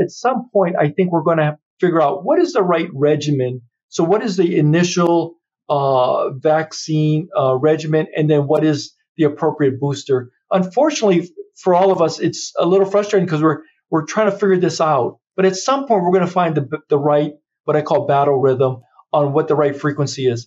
at some point, I think we're going to figure out what is the right regimen. So, what is the initial uh, vaccine uh, regimen, and then what is the appropriate booster? Unfortunately, for all of us, it's a little frustrating because we're we're trying to figure this out. But at some point, we're going to find the the right what I call battle rhythm on what the right frequency is.